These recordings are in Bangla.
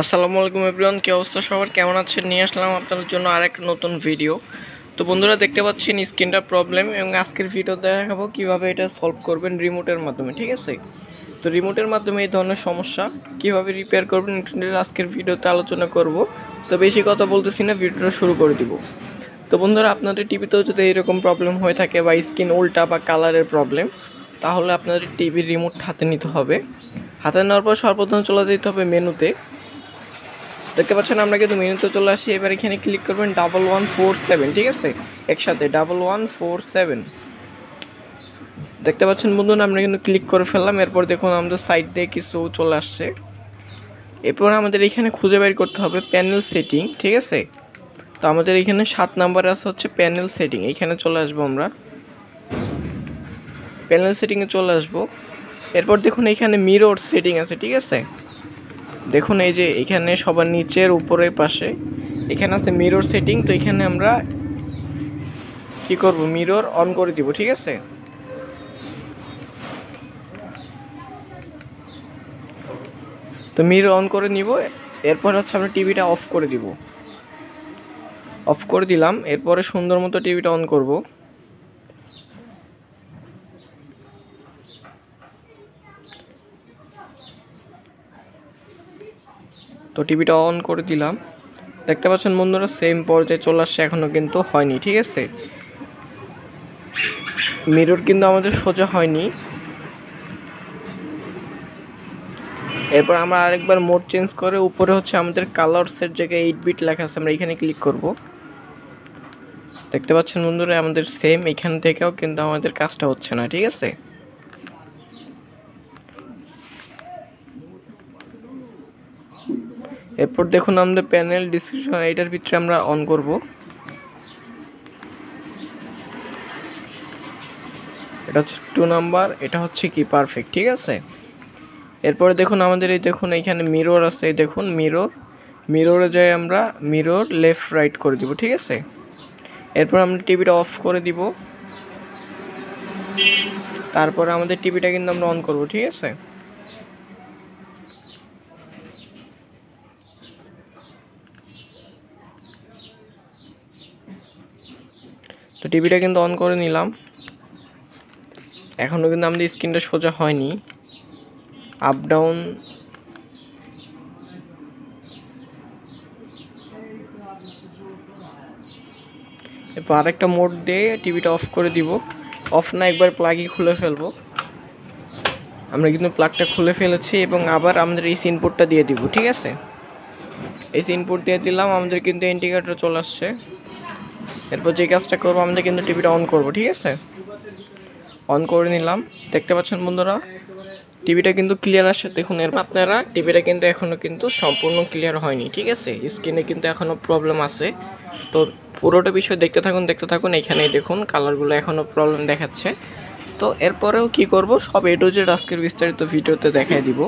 আসসালামু আলাইকুম এভরিওয়ান, কী অবস্থা সবার? কেমন আছেন? নিয়ে আসলাম আপনাদের জন্য আরেক নতুন ভিডিও। তো বন্ধুরা, দেখতে পাচ্ছেন স্ক্রিনটার প্রবলেম এবং আজকের ভিডিও দেখাবো কীভাবে এটা সলভ করবেন রিমোটের মাধ্যমে, ঠিক আছে? তো রিমোটের মাধ্যমে এই ধরনের সমস্যা কীভাবে রিপেয়ার করবেন আজকের ভিডিওতে আলোচনা করব। তো বেশি কথা বলতেছি না ভিডিওটা শুরু করে দিব। তো বন্ধুরা, আপনাদের টিভিতেও যদি এরকম প্রবলেম হয়ে থাকে বা স্ক্রিন উল্টা বা কালারের প্রবলেম তাহলে আপনাদের টিভির রিমোট হাতে নিতে হবে। হাতে নেওয়ার পর সর্বপ্রথম চলে যেতে হবে মেনুতে দেখতে পাচ্ছেন আমরা কিন্তু মেনুতে চলে আসি। এবার এখানে ক্লিক করবেন ডাবল ওয়ান ফোর সেভেন ঠিক আছে? একসাথে ডাবল ওয়ান ফোর সেভেন দেখতে পাচ্ছেন বন্ধুরা, আমরা কিন্তু ক্লিক করে ফেললাম। এরপর দেখুন আমাদের সাইড দিয়ে কিছু চলে আসছে। এরপর আমাদের এখানে খুঁজে বের করতে হবে প্যানেল সেটিং ঠিক আছে? তো আমাদের এখানে সাত নাম্বারে আছে হচ্ছে প্যানেল সেটিং এখানে চলে আসব আমরা। প্যানেল সেটিংয়ে চলে আসব। এরপর দেখুন এখানে মিরর সেটিং আছে, ঠিক আছে? দেখুন এই যে এখানে সবার নিচের উপরের পাশে, এখানে আছে মিরর সেটিং তো এখানে আমরা কি করব? মিরর অন করে দিব, ঠিক আছে? তো মিরর অন করে নিব, এরপর হচ্ছে আমরা টিভিটা অফ করে দিব। অফ করে দিলাম, এরপরে সুন্দর মতো টিভিটা অন করব। তো টিভিটা অন করে দিলাম। দেখতে পাচ্ছেন বন্ধুরা সেম পর্যায়ে চলে আসছে এখনও কিন্তু হয়নি, ঠিক আছে? মিরর কিন্তু আমাদের সোজা হয়নি। এরপর আমরা আরেকবার মোড চেঞ্জ করে, উপরে হচ্ছে আমাদের কালার্সের জায়গায় এইট বিট লেখা আছে, আমরা এখানে ক্লিক করব। দেখতে পাচ্ছেন বন্ধুরা, আমাদের সেম এখান থেকেও কিন্তু আমাদের কাজটা হচ্ছে না, ঠিক আছে? এরপর দেখুন আমাদের প্যানেল ডিসক্রিপশন এটার ভিতরে আমরা অন করব। এটা হচ্ছে টু নাম্বার এটা হচ্ছে কি? পারফেক্ট ঠিক আছে? এরপরে দেখুন আমাদের এই দেখুন এখানে মিরর আছে, এই দেখুন মিরর মিররে যাই আমরা মিরর লেফট রাইট করে দিব, ঠিক আছে? এরপর আমরা টিভিটা অফ করে দিব। তারপরে আমাদের টিভিটা কিন্তু আমরা অন করব, ঠিক আছে? তো টিভিটা কিন্তু অন করে নিলাম। এখনও কিন্তু আমাদের স্ক্রিনটা সোজা হয়নি। আপ ডাউন এরপর আরেকটা মোড দিয়ে টিভিটা অফ করে দিব। অফ না, একবার প্লাগই খুলে ফেলব। আমরা কিন্তু প্লাগটা খুলে ফেলেছি এবং আবার আমাদের এই ইনপুটটা দিয়ে দিব, ঠিক আছে? এই ইনপুট দিয়ে দিলাম, আমাদের কিন্তু ইন্ডিকেটর চলে আসছে। এরপর যে কাজটা করব আমাদের কিন্তু টিভিটা অন করব, ঠিক আছে? অন করে নিলাম। দেখতে পাচ্ছেন বন্ধুরা টিভিটা কিন্তু ক্লিয়ার আসছে। দেখুন, এর আপনারা টিভিটা কিন্তু এখনও কিন্তু সম্পূর্ণ ক্লিয়ার হয়নি, ঠিক আছে? স্ক্রিনে কিন্তু এখনও প্রবলেম আছে। তো পুরোটা বিষয় দেখতে থাকুন দেখতে থাকুন, এখানেই দেখুন কালারগুলো এখনও প্রবলেম দেখাচ্ছে। তো এরপরেও কি করব, সব এ টু আজকের বিস্তারিত ভিডিওতে দেখাই দিব।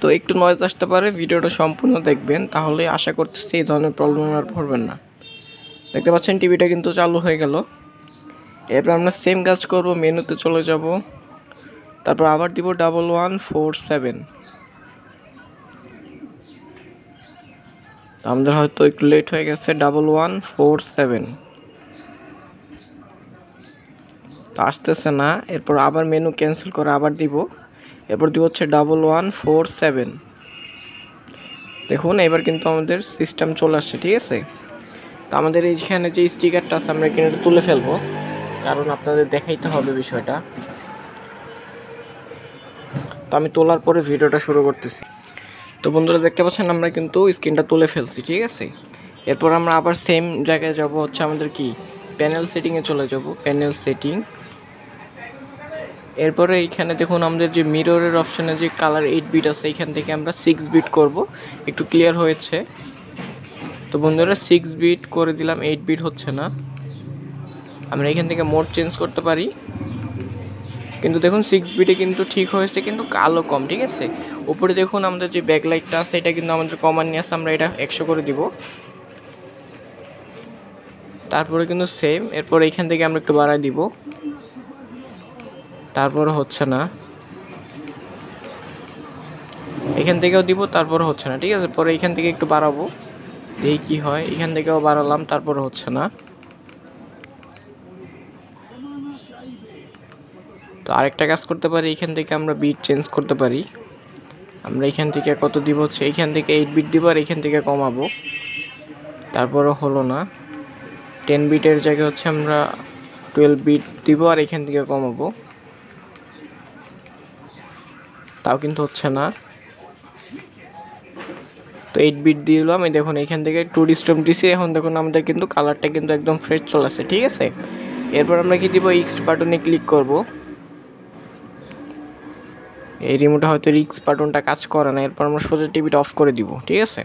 তো একটু নয়েজ আসতে পারে, ভিডিওটা সম্পূর্ণ দেখবেন, তাহলে আশা করতেছি এই ধরনের প্রবলেম আর পড়বেন না। দেখতে পাচ্ছেন টিভিটা কিন্তু চালু হয়ে গেল। এরপর আমরা সেম কাজ করব, মেনুতে চলে যাব। তারপর আবার দিব ডাবল ওয়ান ফোর সেভেন আমাদের হয়তো একটু লেট হয়ে গেছে ডাবল ওয়ান ফোর সেভেন তো আসতেছে না, এরপর আবার মেনু ক্যান্সেল করে আবার দিব। এরপর দিব হচ্ছে ডাবল ওয়ান ফোর সেভেন দেখুন, এবার কিন্তু আমাদের সিস্টেম চলে আসছে, ঠিক আছে? তো আমাদের এইখানে যে স্টিকারটা আছে, আমরা এখানে তুলে ফেলব। কারণ আপনাদের দেখাইতে হবে বিষয়টা। তো আমি তোলার পরে ভিডিওটা শুরু করতেছি। তো বন্ধুরা, দেখতে পাচ্ছেন, আমরা কিন্তু স্ক্রিনটা তুলে ফেলছি, ঠিক আছে? এরপর আমরা আবার সেম জায়গায় যাব, হচ্ছে আমাদের কি? প্যানেল সেটিংয়ে চলে যাব প্যানেল সেটিং এরপরে এইখানে দেখুন, আমাদের যে মিররের অপশানে যে কালার এইট বিট আছে এখান থেকে আমরা সিক্স বিট করব। একটু ক্লিয়ার হয়েছে। তো বন্ধুরা সিক্স বিট করে দিলাম এইট বিট হচ্ছে না। আমরা এখান থেকে মোড চেঞ্জ করতে পারি। কিন্তু দেখুন সিক্স বিটে কিন্তু ঠিক হয়েছে, কিন্তু কালো কম, ঠিক আছে? উপরে দেখুন, আমাদের যে ব্যাকলাইটটা আছে, এটা কিন্তু আমাদের কমান নিয়ে আসছে আমরা এটা একশো করে দিব। তারপরে কিন্তু সেম এরপর এইখান থেকে আমরা একটু বাড়াই দিব। তারপর হচ্ছে না। এখান থেকেও দিব, তারপর হচ্ছে না, ঠিক আছে? পরে এখান থেকে একটু বাড়াবো। দেখি কি হয়? এখান থেকেও বাড়ালাম, তারপরে হচ্ছে না। তো আরেকটা কাজ করতে পারি, এখান থেকে আমরা বিট চেঞ্জ করতে পারি। আমরা এখান থেকে কত দিব হচ্ছে? এখান থেকে এইট বিট দিব আর এখান থেকে কমাবো। তারপরে হলো না। টেন বিটের জায়গায় হচ্ছে আমরা টুয়েলভ বিট দিব আর এখান থেকে কমাবো। তাও কিন্তু হচ্ছে না। তো এইট বিট দিয়ে দিলাম। এই দেখুন, এখান থেকে টু ডিস্টম দিছি। এখন দেখুন, আমাদের কিন্তু কালারটা কিন্তু একদম ফ্রেশ চলে আসে ঠিক আছে? এরপর আমরা কি দিব? ইক্স বাটনে ক্লিক করব। এই রিমোটে হয়তো রিক্স বাটনটা কাজ করে না। এরপর আমরা সোজা টিভিটা অফ করে দিব, ঠিক আছে?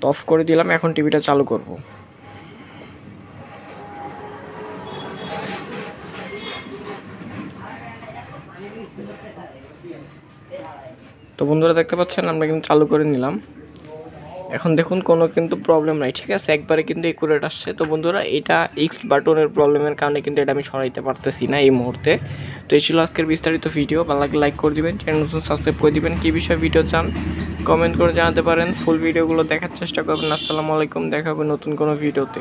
তো অফ করে দিলাম, এখন টিভিটা চালু করব। তো বন্ধুরা দেখতে পাচ্ছেন, আমরা কিন্তু চালু করে নিলাম। এখন দেখুন, কোনো কিন্তু প্রবলেম নাই, ঠিক আছে? একবারে কিন্তু একুরেট আসছে। তো বন্ধুরা, এটা এক্স বাটনের প্রবলেমের কারণে কিন্তু এটা আমি সরাইতে পারতেছি না এই মুহূর্তে। তো এই ছিল আজকের বিস্তারিত ভিডিও ভালো লাগলে লাইক করে দিবেন চ্যানেল নতুন সাবস্ক্রাইব করে দিবেন। কী বিষয়ে ভিডিও চান কমেন্ট করে জানাতে পারেন। ফুল ভিডিওগুলো দেখার চেষ্টা করবেন। আসসালামু আলাইকুম দেখা হবে নতুন কোনো ভিডিওতে